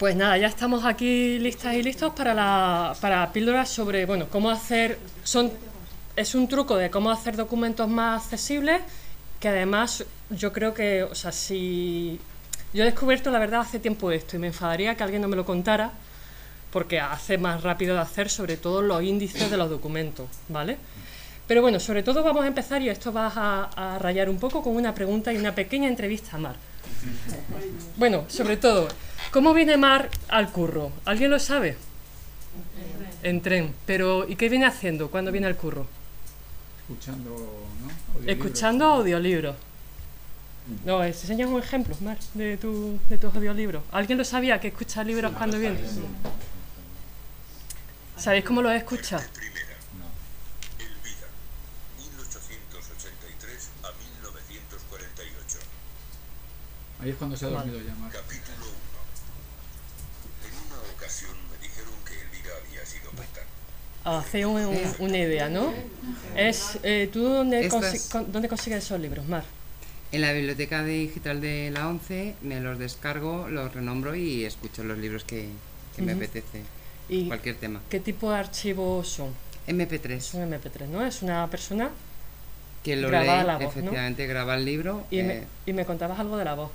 Pues nada, ya estamos aquí listas y listos para la para píldoras sobre, bueno, cómo hacer son es un truco de cómo hacer documentos más accesibles que además yo creo que, o sea, si yo he descubierto la verdad hace tiempo esto y me enfadaría que alguien no me lo contara porque hace más rápido de hacer sobre todo los índices de los documentos, ¿vale? Pero bueno, sobre todo vamos a empezar y esto va a, a rayar un poco con una pregunta y una pequeña entrevista a Mar. Bueno, sobre todo, ¿cómo viene Mar al curro? ¿Alguien lo sabe? En tren. Pero, ¿y qué viene haciendo cuando viene al curro? Escuchando, ¿no? Audiolibros. Escuchando audiolibros. No, enseñas un ejemplo, Mar, de, tu, de tus audiolibros. ¿Alguien lo sabía que escucha libros cuando viene? ¿Sabéis cómo lo escucha? Primera. Elvira, 1883 a 1948. Ahí es cuando se ha Vale. dormido ya Mar. Capítulo 1. En una ocasión me dijeron que Elvira había sido matada. Hace un- un- una idea, ¿no? Es, eh, ¿Tú dónde, consi- es- con- dónde consigues esos libros, Mar? En la biblioteca digital de la 11 me los descargo, los renombro y escucho los libros que, que me Ujú. apetece. ¿Y Cualquier tema. qué tipo de archivos son? MP3, Es un MP3, ¿no? Es una persona que lo grabada lee, la voz, ¿no? efectivamente graba el libro. y, me, eh, y me contabas algo de la voz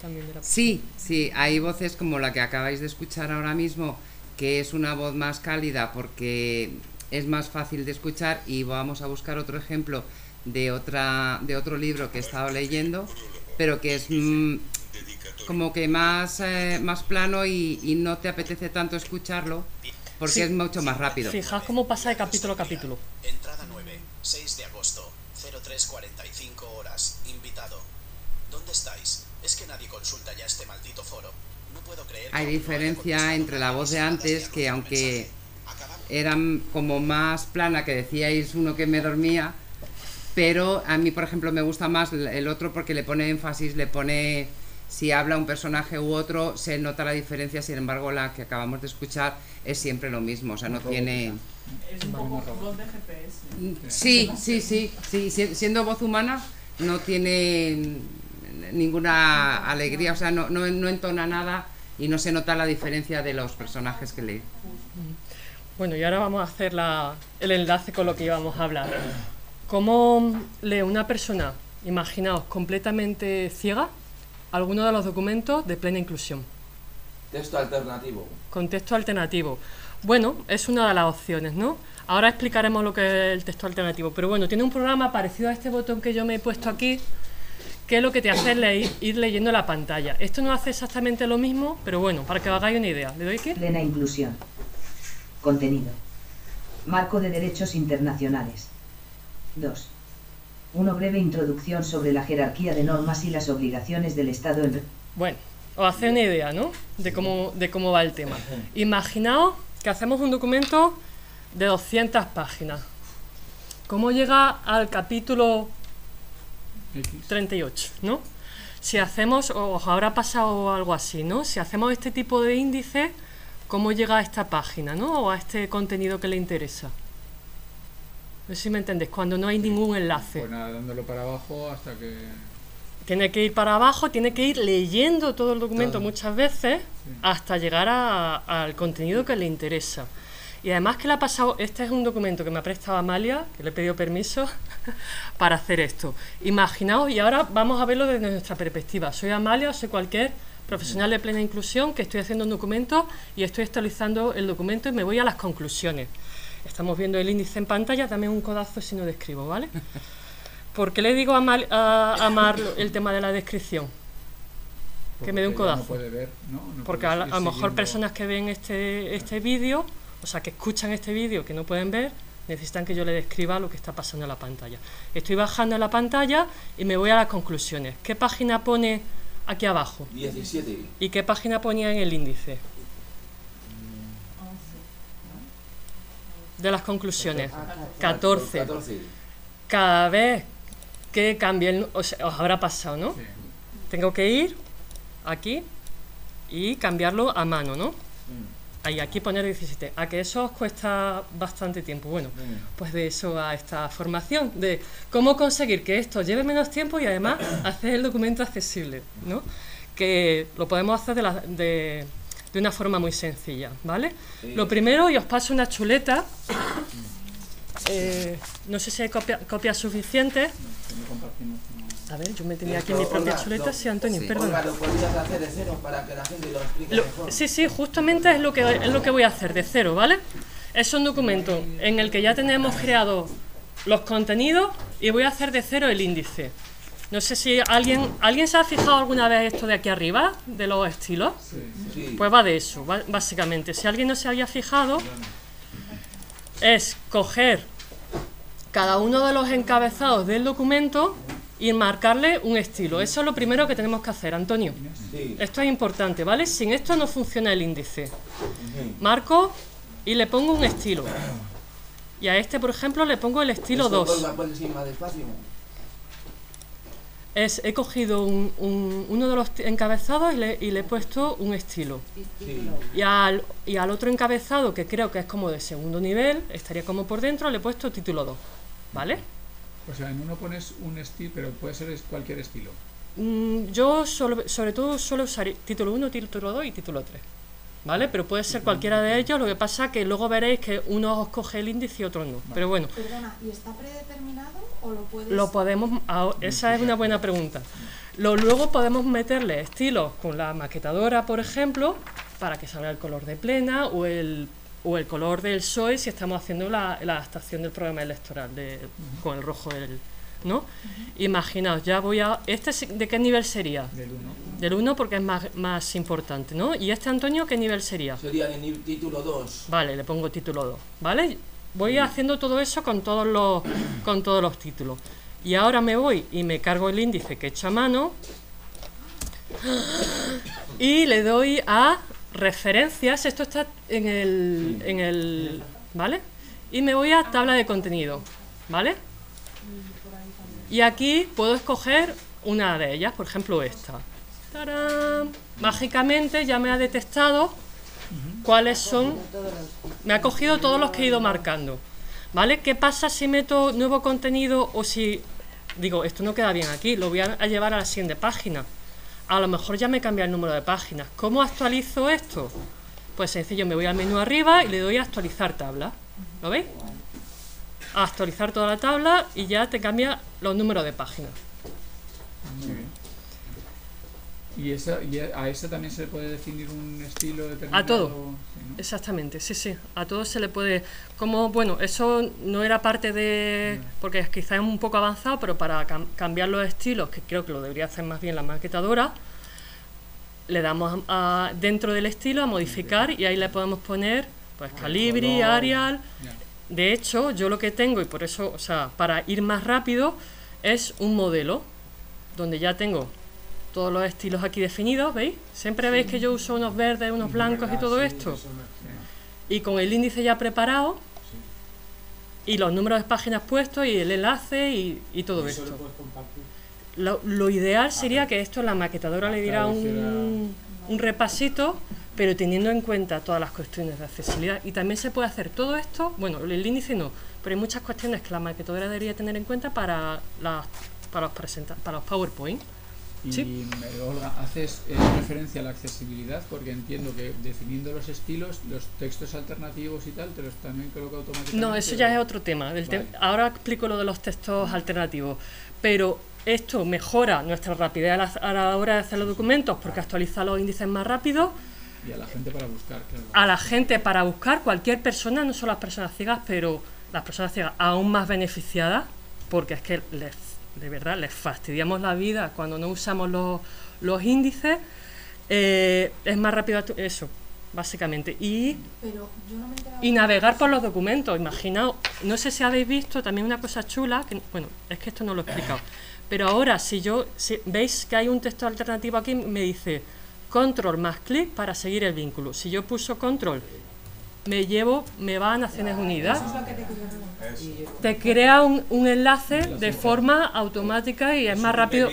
también de la Sí, sí, hay voces como la que acabáis de escuchar ahora mismo, que es una voz más cálida porque es más fácil de escuchar y vamos a buscar otro ejemplo de otra de otro libro que he estado leyendo, pero que es mm, como que más eh, más plano y, y no te apetece tanto escucharlo porque Sí. es mucho más rápido. Fijaos cómo pasa de capítulo a capítulo. Entrada 9, 6 de agosto, 0345 horas, invitado. ¿Dónde estáis? Es que nadie consulta ya este maldito foro. No puedo creer que Hay diferencia entre la voz de antes que aunque eran como más plana que decíais uno que me dormía pero a mí por ejemplo me gusta más el otro porque le pone énfasis le pone si habla un personaje u otro se nota la diferencia sin embargo la que acabamos de escuchar es siempre lo mismo o sea no tiene Es un poco voz de GPS. sí sí sí sí si- siendo voz humana no tiene ninguna alegría o sea no, no, no entona nada y no se nota la diferencia de los personajes que lee Bueno, y ahora vamos a hacer la- el enlace con lo que íbamos a hablar. ¿Cómo lee una persona, imaginaos, completamente ciega, alguno de los documentos de plena inclusión? Texto alternativo. Con texto alternativo. Bueno, es una de las opciones, ¿no? Ahora explicaremos lo que es el texto alternativo. Pero bueno, tiene un programa parecido a este botón que yo me he puesto aquí, que lo que te hace es leer- ir leyendo la pantalla. Esto no hace exactamente lo mismo, pero bueno, para que os hagáis una idea. ¿Le doy aquí? Plena inclusión. Contenido. Marco de Derechos Internacionales. 2. Una breve introducción sobre la jerarquía de normas y las obligaciones del Estado en... Bueno, os hace una idea, ¿no? De cómo, de cómo va el tema. Imaginaos que hacemos un documento de 200 páginas. ¿Cómo llega al capítulo. 38, ¿no? Si hacemos, o os habrá pasado algo así, ¿no? Si hacemos este tipo de índice, ¿cómo llega a esta página, ¿no? O a este contenido que le interesa. No sé si me entendéis, cuando no hay ningún enlace. Pues nada, dándolo para abajo hasta que. Tiene que ir para abajo, tiene que ir leyendo todo el documento Todo. muchas veces hasta llegar a- al contenido que le interesa. Y además que le ha pasado, este es un documento que me ha prestado Amalia, que le he pedido permiso para hacer esto. Imaginaos, y ahora vamos a verlo desde nuestra perspectiva. Soy Amalia o soy cualquier profesional de plena inclusión que estoy haciendo un documento y estoy actualizando el documento y me voy a las conclusiones. Estamos viendo el índice en pantalla, también un codazo si no describo, ¿vale? ¿Por qué le digo a, Mal- a, a Mar el tema de la descripción? Que me dé un codazo. No puede ver, ¿no? No Porque a, lo mejor personas que ven este, este vídeo, o sea, que escuchan este vídeo que no pueden ver, necesitan que yo le describa lo que está pasando en la pantalla. Estoy bajando en la pantalla y me voy a las conclusiones. ¿Qué página pone aquí abajo? 17. ¿Y qué página ponía en el índice? De las conclusiones. 14. 14. Cada vez que cambie el... O sea, os habrá pasado, ¿no? Sí. Tengo que ir aquí y cambiarlo a mano, ¿no? Ahí, aquí poner 17. A que eso os cuesta bastante tiempo. Bueno, pues de eso a esta formación, de cómo conseguir que esto lleve menos tiempo y además hacer el documento accesible, ¿no? Que lo podemos hacer de, la- de, de una forma muy sencilla, ¿vale? Lo primero, y os paso una chuleta. Eh, no sé si hay copia- copias suficientes. Que no compartimos, no. A ver, yo me tenía aquí mi propia Olga, chuleta. lo- Sí, Antonio, sí. perdón. Olga, lo podrías hacer de cero para que la gente lo explique Lo- mejor. sí, sí, justamente es lo que es lo que voy a hacer de cero, ¿vale? Es un documento en el que ya tenemos creado los contenidos y voy a hacer de cero el índice. No sé si alguien alguien se ha fijado alguna vez esto de aquí arriba de los estilos. Sí. Pues va de eso, básicamente. Si alguien no se había fijado, es coger cada uno de los encabezados del documento y marcarle un estilo. Eso es lo primero que tenemos que hacer, Antonio. Sí. Esto es importante, ¿vale? Sin esto no funciona el índice. Marco y le pongo un estilo. Y a este, por ejemplo, le pongo el estilo Esto, 2. Olga, puedes ir más despacio. Es, he cogido un- un- uno de los encabezados y le, y le he puesto un estilo. Sí. Y al, y al otro encabezado, que creo que es como de segundo nivel, estaría como por dentro, le he puesto título 2. ¿Vale? O sea, en uno pones un estilo, pero puede ser cualquier estilo. Mm, yo solo- sobre todo suelo usar título 1, título 2 y título 3. ¿Vale? Pero puede ser cualquiera de ellos, lo que pasa que luego veréis que uno os coge el índice y otro no. Pero bueno, Perdona, ¿y está predeterminado o lo puedes...? lo podemos. ah, Esa es una buena pregunta. Lo, luego podemos meterle estilos con la maquetadora, por ejemplo, para que salga el color de plena o el, o el color del PSOE si estamos haciendo la, la adaptación del programa electoral de, con el rojo del. ¿No? Imaginaos, ya voy a. ¿Este de qué nivel sería? Del uno. Del 1 porque es más, más importante, ¿no? ¿Y este Antonio qué nivel sería? Sería en el título 2. Vale, le pongo título 2, ¿vale? Voy haciendo todo eso con todos los con todos los títulos. Y ahora me voy y me cargo el índice que he hecho a mano y le doy a referencias, esto está en el en el, ¿vale? Y me voy a tabla de contenido, ¿vale? Y aquí puedo escoger una de ellas, por ejemplo esta. ¡Tarán! Mágicamente ya me ha detectado cuáles son. Me ha cogido todos los que he ido marcando. ¿Vale? ¿Qué pasa si meto nuevo contenido o si. Digo, esto no queda bien aquí, lo voy a, llevar a la siguiente página. A lo mejor ya me cambia el número de páginas. ¿Cómo actualizo esto? Pues sencillo, me voy al menú arriba y le doy a actualizar tabla. ¿Lo veis? A actualizar toda la tabla y ya te cambia los números de páginas. Muy bien. ¿Y, esa, y a esa también se le puede definir un estilo determinado? todo. Sí. Exactamente, sí, sí. A todos se le puede. Como, bueno, eso no era parte de. Porque quizás es un poco avanzado, pero para cam- cambiar los estilos, que creo que lo debería hacer más bien la maquetadora, le damos a- a- dentro del estilo a modificar y ahí le podemos poner pues Calibri, Arial. De hecho, yo lo que tengo, y por eso, o sea, para ir más rápido, es un modelo donde ya tengo todos los estilos aquí definidos, ¿veis? Siempre veis que yo uso unos verdes, unos blancos y todo esto. Y con el índice ya preparado, y los números de páginas puestos, y el enlace, y, y todo esto. Lo, lo ideal sería que esto la maquetadora le diera un, un repasito, pero teniendo en cuenta todas las cuestiones de accesibilidad. Y también se puede hacer todo esto, bueno, el índice no, pero hay muchas cuestiones que la maquetadora debería tener en cuenta para, las, para, los, presenta para los PowerPoint. Y Sí. Olga, haces eh, referencia a la accesibilidad porque entiendo que definiendo los estilos, los textos alternativos y tal, te los también coloca automáticamente. No, eso ya es otro tema. del te- Vale. ahora explico lo de los textos alternativos. Pero esto mejora nuestra rapidez a la, a la hora de hacer los documentos porque actualiza los índices más rápido. Y a la gente para buscar, claro. A la gente para buscar cualquier persona, no solo las personas ciegas, pero las personas ciegas aún más beneficiadas, porque es que les, de verdad les fastidiamos la vida cuando no usamos los, los índices. eh, es más rápido eso, básicamente. Y Pero yo no me y navegar por los documentos, imaginaos, no sé si habéis visto también una cosa chula, que, bueno, es que esto no lo he explicado, pero ahora si yo, si veis que hay un texto alternativo aquí, me dice control más clic para seguir el vínculo. Si yo puso control, me llevo, me va a Naciones Unidas, Eso es lo que te crea un, un enlace de forma automática y es más rápido.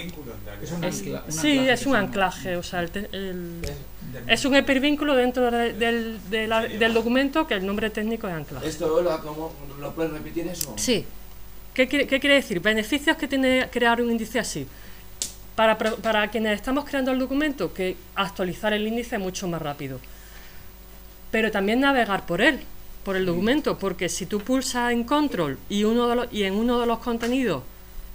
Es un Es- ancla- un sí, es un anclaje, o sea, el te- el- Es- un hipervínculo dentro de- del, de la- del documento que el nombre técnico es anclaje. Esto, ¿cómo lo puedes repetir eso? Sí. ¿Qué, quiere- qué quiere decir? Beneficios que tiene crear un índice así. Para, pro- para quienes estamos creando el documento, que actualizar el índice es mucho más rápido. Pero también navegar por él, por el documento, porque si tú pulsas en control y, uno de los, y en uno de los contenidos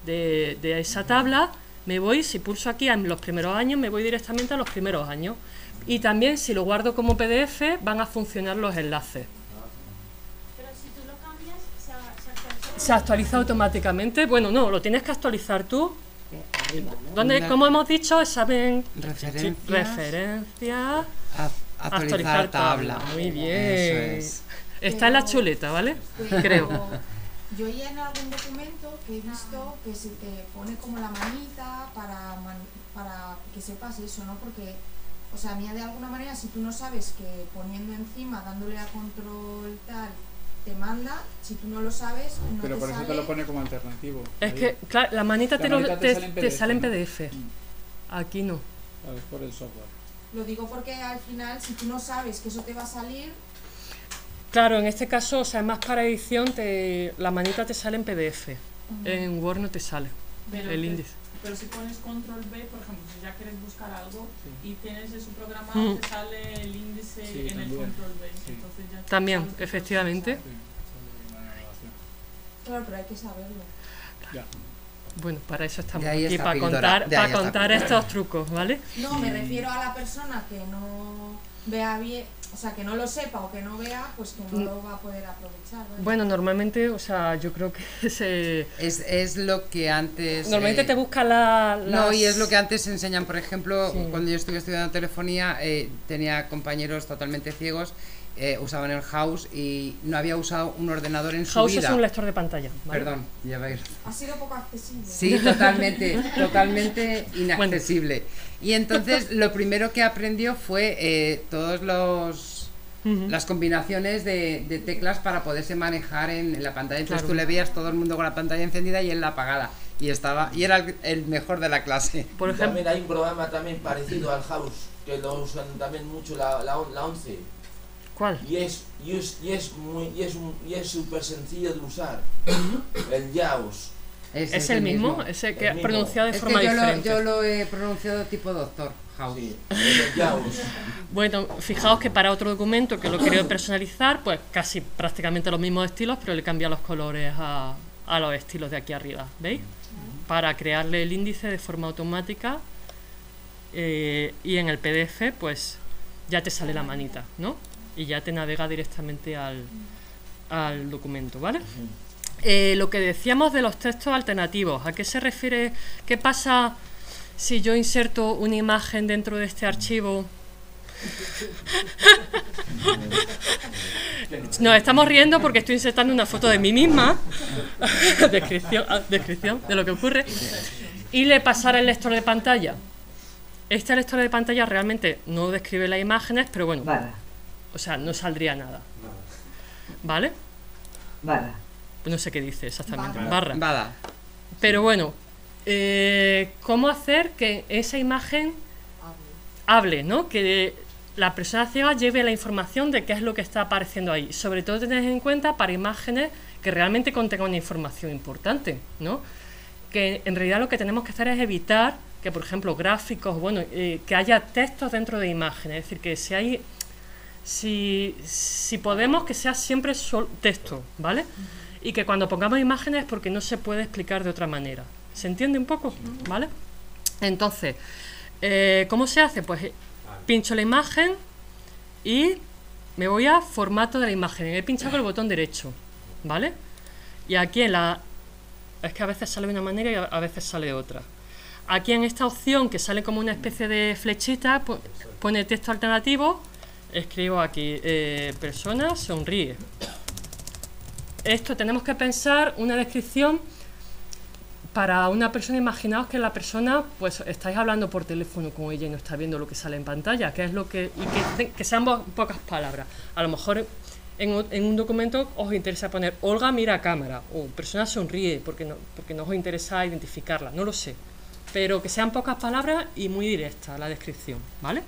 de, de esa tabla, me voy, si pulso aquí en los primeros años, me voy directamente a los primeros años. Y también si lo guardo como PDF, van a funcionar los enlaces. Pero si tú lo cambias, se, actualiza. Se actualiza automáticamente. Bueno, no, lo tienes que actualizar tú. Donde, Una- como hemos dicho, examen Referencias. referencia, A- actualizar tabla. Muy bien. Eso es. Está en la chuleta, ¿vale? Pero Creo. Yo ya en algún documento que he visto que se te pone como la manita para, man- para que sepas eso, ¿no? Porque, o sea, a mí de alguna manera, si tú no sabes que poniendo encima, dándole a control tal, te manda, si tú no lo sabes, no Pero te por eso sale. te lo pone como alternativo. Es Ahí. que, claro, la manita, La te, lo- te te- sale en te PDF, sale en ¿no? PDF. Mm, Aquí no. claro, es por el software. Lo digo porque al final, si tú no sabes que eso te va a salir, Claro, en este caso, o sea, es más para edición, te, la manita te sale en PDF. En Word no te sale Pero, el índice. pero si pones control B, por ejemplo, si ya quieres buscar algo Sí. y tienes eso programado, Mm. te sale el índice Sí, en el también. control B. Sí. Entonces ya También, efectivamente. Sí, sale en la navegación. claro, pero hay que saberlo. Ya. Bueno, para eso estamos aquí, esta para contar, de para contar estos trucos, ¿vale? No, me refiero a la persona que no vea bien, o sea, que no lo sepa o que no vea, pues que no lo va a poder aprovechar. ¿vale? Bueno, normalmente, o sea, yo creo que se... Es, es lo que antes... Normalmente eh, te busca la... No, y es lo que antes enseñan, por ejemplo, Sí. cuando yo estuve estudiando telefonía, eh, tenía compañeros totalmente ciegos, eh, usaban el house y no había usado un ordenador en su House vida. es un lector de pantalla. ¿vale? Perdón, ya veis. Ha sido poco accesible. Sí, totalmente, totalmente inaccesible. Y entonces lo primero que aprendió fue eh, todos los Las combinaciones de, de teclas para poderse manejar en, en la pantalla. Entonces Claro. tú le veías todo el mundo con la pantalla encendida y él la apagada. Y estaba y era el, el mejor de la clase. Por ejemplo, También hay un programa también parecido al House, que lo usan también mucho la, la, la 11. ¿cuál? Y es, y es, y es muy, y es, un- y es súper sencillo de usar. el Jaws. ¿Es el mismo? Ese que has pronunciado de Es forma que yo lo, diferente. yo lo he pronunciado tipo doctor, house. Sí. Bueno, fijaos que para otro documento que lo he querido personalizar, pues casi prácticamente los mismos estilos, pero le cambia los colores a, a los estilos de aquí arriba, ¿veis? Para crearle el índice de forma automática eh, y en el PDF pues ya te sale la manita, ¿no? Y ya te navega directamente al, al documento, ¿vale? Eh, lo que decíamos de los textos alternativos, ¿a qué se refiere? ¿Qué pasa si yo inserto una imagen dentro de este archivo? Nos estamos riendo porque estoy insertando una foto de mí misma, descripción, ah, descripción de lo que ocurre, y le pasara el lector de pantalla. Este lector de pantalla realmente no describe las imágenes, pero bueno, o sea, no saldría nada. ¿Vale? barra, No sé qué dice exactamente. Barra. Barra. Vada. Pero bueno, eh, ¿cómo hacer que esa imagen hable, ¿no? Que la persona ciega lleve la información de qué es lo que está apareciendo ahí. Sobre todo tener en cuenta para imágenes que realmente contengan una información importante, ¿no? Que en realidad lo que tenemos que hacer es evitar que, por ejemplo, gráficos, bueno, eh, que haya textos dentro de imágenes. Es decir, que si hay si, si podemos que sea siempre sol- texto, ¿vale? Y que cuando pongamos imágenes es porque no se puede explicar de otra manera. ¿Se entiende un poco? ¿Vale? Entonces, eh, ¿cómo se hace? Pues eh, pincho la imagen y me voy a formato de la imagen. He pinchado el botón derecho, ¿vale? Y aquí en la... Es que a veces sale de una manera y a veces sale de otra. Aquí en esta opción que sale como una especie de flechita, po- pone texto alternativo, escribo aquí, eh, persona sonríe. Esto tenemos que pensar una descripción para una persona, imaginaos que la persona, pues estáis hablando por teléfono con ella y no está viendo lo que sale en pantalla, que es lo que, y que, sean pocas palabras. A lo mejor en un documento os interesa poner Olga mira a cámara o persona sonríe porque no, porque no os interesa identificarla, no lo sé. Pero que sean pocas palabras y muy directa la descripción, ¿vale?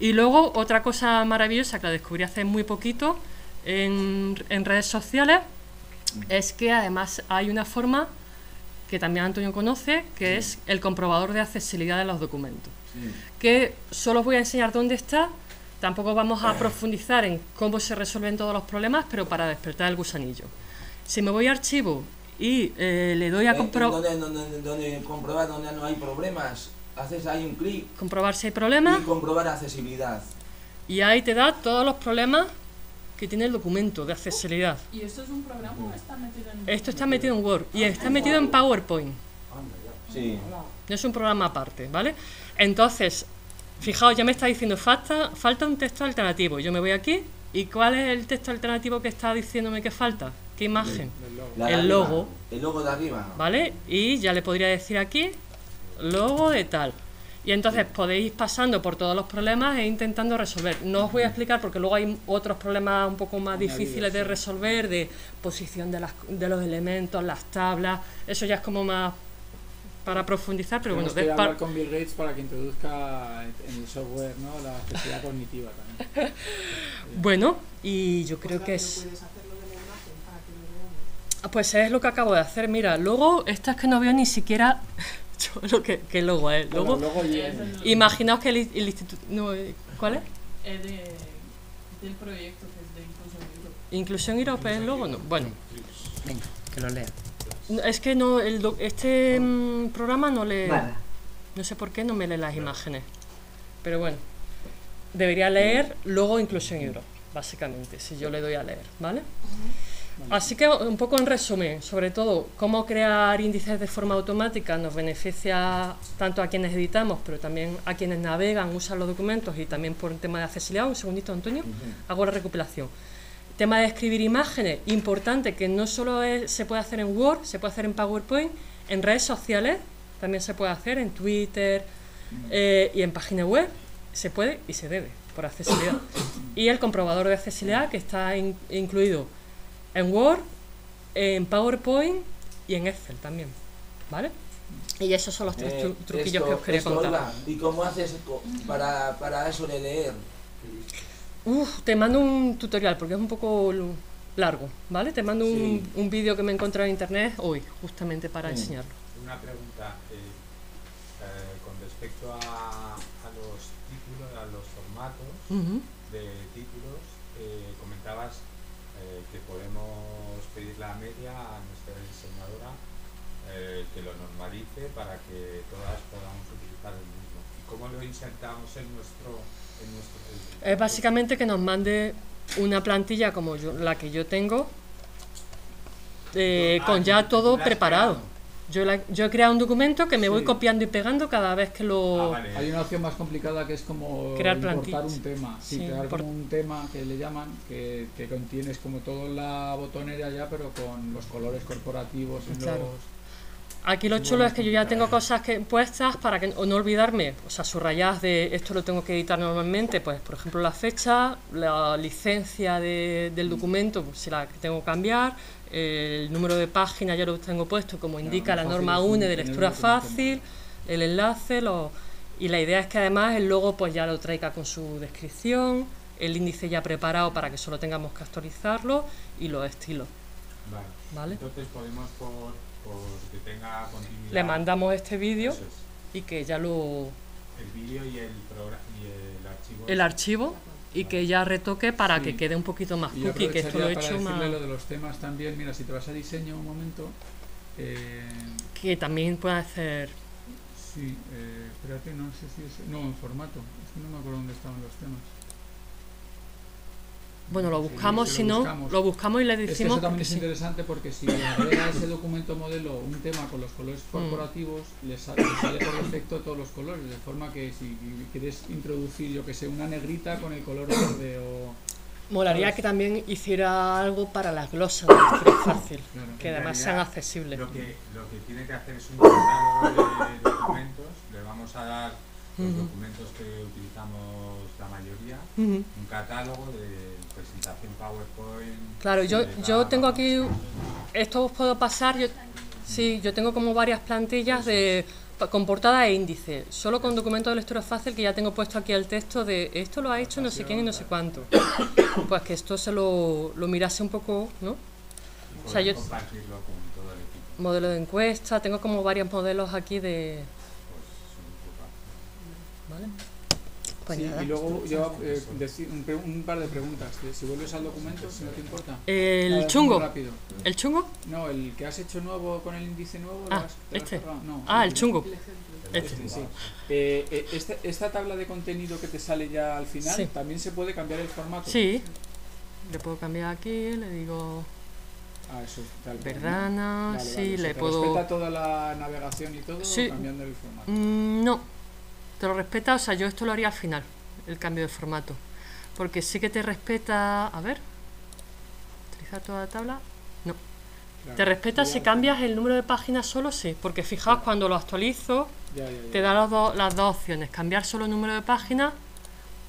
Y luego otra cosa maravillosa que la descubrí hace muy poquito en, en redes sociales es que además hay una forma que también Antonio conoce, que es el comprobador de accesibilidad de los documentos. Que solo os voy a enseñar dónde está, Tampoco vamos a profundizar en cómo se resuelven todos los problemas, pero para despertar el gusanillo. Si me voy a archivo y eh, le doy a Eh, compro- donde, donde, donde comprobar donde no hay problemas, haces ahí un clic comprobar si hay problemas y comprobar accesibilidad. y ahí te da todos los problemas que tiene el documento de accesibilidad. ¿Y esto es un programa o está metido en.? Esto está metido en Word y está metido en PowerPoint. Sí. No es un programa aparte, ¿vale? Entonces, fijaos, ya me está diciendo falta, falta un texto alternativo. Yo me voy aquí y ¿cuál es el texto alternativo que está diciéndome que falta? ¿Qué imagen? La El logo, El logo de arriba. ¿vale? Y ya le podría decir aquí logo de tal. Y entonces podéis ir pasando por todos los problemas e intentando resolver. No os voy a explicar porque luego hay otros problemas un poco más difíciles de resolver, de posición de, las, de los elementos, las tablas. Eso ya es como más para profundizar, pero bueno, Tenemos que de- hablar con Bill Gates para que introduzca en el software ¿no? la accesibilidad cognitiva también. Bueno, y yo creo que es... Ah, Pues es lo que acabo de hacer, mira, luego, esta es que no veo ni siquiera yo lo que, que logo es. Bueno, y- Es el- imaginaos que el, el instituto... no, eh, ¿Cuál es? eh, de- del proyecto que es de Inclusion Europe. ¿Inclusión Europe es el logo? No. Bueno, Venga, que lo lea. no, es que no, el doc- este mm, programa no le... Barra. No sé por qué no me lee las imágenes. Pero bueno, debería leer luego Inclusión Europe, básicamente, si yo le doy a leer, ¿vale? Así que un poco en resumen, sobre todo, cómo crear índices de forma automática nos beneficia tanto a quienes editamos, pero también a quienes navegan, usan los documentos y también por un tema de accesibilidad. Un segundito, Antonio, hago la recopilación. Tema de escribir imágenes, importante que no solo es- se puede hacer en Word, se puede hacer en PowerPoint, en redes sociales también se puede hacer, en Twitter eh, y en página web, se puede y se debe por accesibilidad. Y el comprobador de accesibilidad que está in- incluido en Word, en PowerPoint y en Excel también, ¿vale? Y esos son los tres Eh, tru- truquillos esto- que os quería esto, contar. Olga, ¿Y cómo haces para, para eso de leer? Uf, te mando un tutorial porque es un poco largo, ¿vale? Te mando un, Sí. un vídeo que me he encontrado en internet hoy, justamente para Sí. enseñarlo. Una pregunta eh, eh, con respecto a, a los títulos, a los formatos de títulos, eh, comentabas eh, que podemos pedir la media a nuestra diseñadora eh, que lo normalice para que todas podamos utilizar el mismo. ¿Y cómo lo insertamos en nuestro... En nuestro Es básicamente que nos mande una plantilla como yo, la que yo tengo, eh, Ah, con tú- ya todo preparado. Yo, la- yo he creado un documento que me voy copiando y pegando cada vez que lo... Ah, vale. Hay una opción más complicada que es como Crear importar plantillas. un tema. Sí, Sí, crear como un tema que le llaman, que, que contienes como toda la botonera ya, pero con los colores corporativos en Claro. los... Aquí lo chulo es que yo ya tengo cosas que puestas para que o no olvidarme, o sea, subrayadas de esto lo tengo que editar normalmente, pues por ejemplo la fecha, la licencia de- del documento, si la tengo que cambiar, el número de página ya lo tengo puesto como indica la norma UNE de lectura fácil, el enlace, lo- y la idea es que además el logo pues ya lo traiga con su descripción, el índice ya preparado para que solo tengamos que actualizarlo y los estilos, Vale. ¿vale? Entonces podemos por, por que tenga continuidad... Le mandamos este vídeo es. y que ya lo... El vídeo y el, y el archivo... el archivo y que ya retoque para Sí. que quede un poquito más cookie, que esto lo he hecho más... lo de los temas también. Mira, si te vas a diseño un momento... Eh, Que también puede hacer... sí, eh, espérate, no sé si es... No, en formato. Es que no me acuerdo dónde estaban los temas. Bueno, lo buscamos, sí, si lo no, buscamos. lo buscamos y le Es que decimos... eso también es sí. interesante porque si agrega ese documento modelo un tema con los colores Mm. corporativos, le, sa- le sale por defecto todos los colores, de forma que si quieres introducir, yo que sé, una negrita con el color verde o... Molaría que también hiciera algo para las glosas lectura fácil, Claro. que además sean accesibles. Lo que, lo que tiene que hacer es un catálogo de documentos. Le vamos a dar los documentos que utilizamos la mayoría. Un catálogo de presentación PowerPoint. Claro, yo, yo tengo aquí, esto os puedo pasar, yo, sí, yo tengo como varias plantillas de con portada e índice, solo con documento de lectura fácil que ya tengo puesto aquí el texto de esto lo ha hecho no sé quién y no sé cuánto. Pues que esto se lo, lo mirase un poco, ¿no? o sea, yo-. Modelo de encuesta, tengo como varios modelos aquí de... Pues, es un poco- ¿vale? Pues Sí, nada. y luego yo eh, decir un, un par de preguntas. Si vuelves al documento, si no te importa. El chungo. rápido. ¿El chungo? No, el que has hecho nuevo con el índice nuevo. ¿lo Ah, has- este. No, Ah, el que- chungo. Este, Este. sí. Eh, eh, esta, esta tabla de contenido que te sale ya al final, Sí. también se puede cambiar el formato. Sí. Le puedo cambiar aquí, le digo Ah, eso es tal. Verdana, Vale, sí, vale, le te puedo... respeta toda la navegación y todo Sí. cambiando el formato. Mm, no, te lo respeta, o sea, yo esto lo haría al final, el cambio de formato. Porque sí que te respeta... A ver. ¿Utilizar toda la tabla? No. Claro, Te respeta si cambias el número de páginas solo, sí. Porque fijaos, cuando lo actualizo, Ya, ya, ya. te da las, do- las dos opciones. Cambiar solo el número de páginas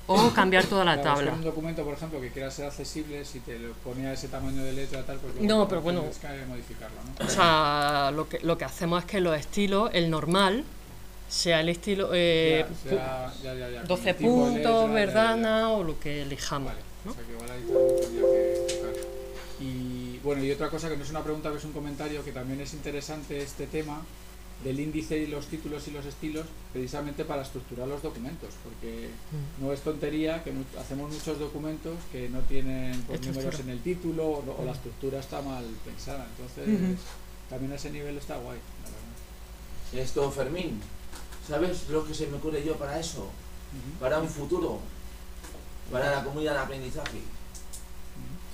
o cambiar toda la Claro, tabla. en un documento, por ejemplo, que quiera ser accesible, si te lo pone a ese tamaño de letra tal, pues No, pero bueno. tendrás que modificarlo, ¿no? O sea, lo que, lo que hacemos es que los estilos, el normal, sea el estilo eh, Ya, sea- ya, ya, ya, con 12 el tipo de puntos, letra, ya, ya, ya. verdana o lo que elijamos. Vale, ¿no? o sea que igual ahí también tendría que tocar. Y bueno, y otra cosa que no es una pregunta, que es un comentario, que también es interesante este tema del índice y los títulos y los estilos, precisamente para estructurar los documentos, porque Mm. no es tontería que mu- hacemos muchos documentos que no tienen pues, números en el título o, o la estructura está mal pensada, entonces también a ese nivel está guay, la verdad. Fermín, ¿sabes lo que se me ocurre yo para eso? Para un futuro, para la comunidad de aprendizaje,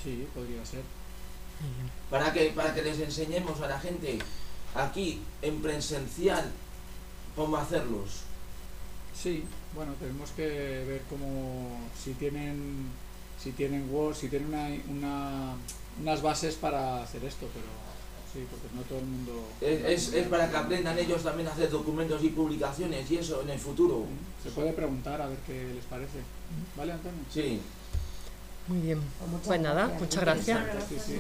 Sí, podría ser. para que, para que les enseñemos a la gente aquí en presencial cómo hacerlos. Sí, bueno, tenemos que ver cómo si tienen si tienen Word, si tienen una, una- unas bases para hacer esto, pero sí, porque no todo el mundo Es, es, es para que aprendan ellos también a hacer documentos y publicaciones y eso en el futuro. se puede preguntar a ver qué les parece. ¿Vale, Antonio? Sí. Muy bien. Pues Pues nada, gracias. muchas gracias. Sí, sí.